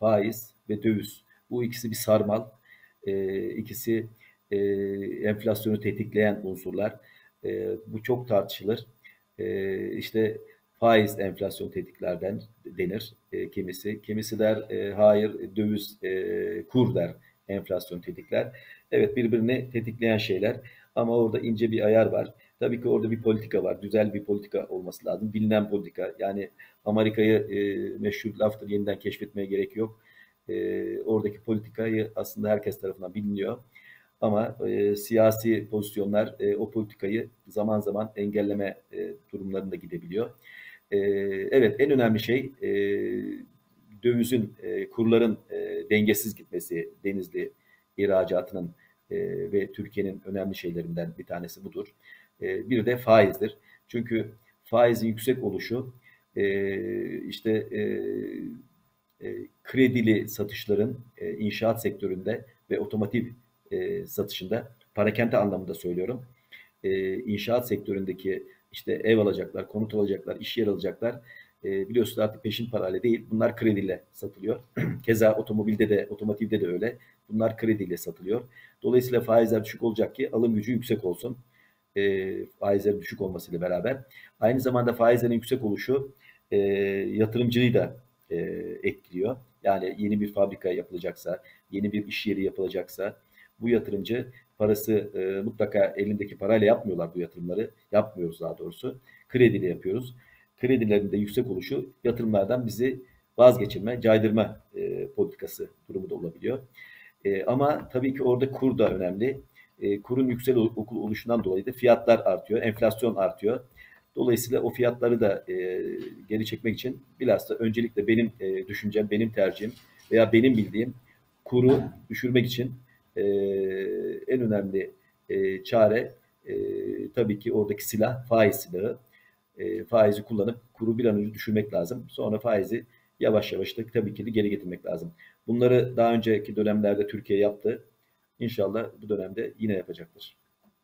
faiz ve döviz. Bu ikisi bir sarmal. E, ikisi e, enflasyonu tetikleyen unsurlar. E, bu çok tartışılır. E, işte faiz enflasyon tetiklerden denir e, kimisi. Kimisi der e, hayır döviz e, kur der enflasyon tetikler. Evet birbirini tetikleyen şeyler ama orada ince bir ayar var. Tabii ki orada bir politika var. Güzel bir politika olması lazım. Bilinen politika. Yani Amerika'yı e, meşhur laftır yeniden keşfetmeye gerek yok. E, oradaki politikayı aslında herkes tarafından biliniyor. Ama e, siyasi pozisyonlar e, o politikayı zaman zaman engelleme e, durumlarında gidebiliyor. E, evet en önemli şey e, dövizin, e, kurların e, dengesiz gitmesi Denizli ihracatının e, ve Türkiye'nin önemli şeylerinden bir tanesi budur. E, bir de faizdir. Çünkü faizin yüksek oluşu e, işte e, e, kredili satışların e, inşaat sektöründe ve otomotiv e, satışında parakente anlamında söylüyorum. E, inşaat sektöründeki işte ev alacaklar, konut alacaklar, iş yer alacaklar. E, biliyorsunuz artık peşin parayla değil, bunlar krediyle satılıyor. Keza otomobilde de, otomotivde de öyle. Bunlar krediyle satılıyor. Dolayısıyla faizler düşük olacak ki alım gücü yüksek olsun. E, faizlerin düşük olmasıyla beraber. Aynı zamanda faizlerin yüksek oluşu e, yatırımcıyı da e, etkiliyor. Yani yeni bir fabrika yapılacaksa, yeni bir iş yeri yapılacaksa bu yatırımcı parası e, mutlaka elindeki parayla yapmıyorlar bu yatırımları. Yapmıyoruz daha doğrusu. Krediyle yapıyoruz. Kredilerin de yüksek oluşu yatırımlardan bizi vazgeçirme, caydırma e, politikası durumu da olabiliyor. E, ama tabii ki orada kur da önemli. E, kurun yüksek oluşundan dolayı da fiyatlar artıyor, enflasyon artıyor. Dolayısıyla o fiyatları da e, geri çekmek için bilhassa öncelikle benim e, düşüncem, benim tercihim veya benim bildiğim kuru düşürmek için e, en önemli e, çare e, tabii ki oradaki silah faiz silahı. E, faizi kullanıp kuru bir an önce düşürmek lazım. Sonra faizi yavaş yavaş da tabii ki de geri getirmek lazım. Bunları daha önceki dönemlerde Türkiye yaptı. İnşallah bu dönemde yine yapacaktır.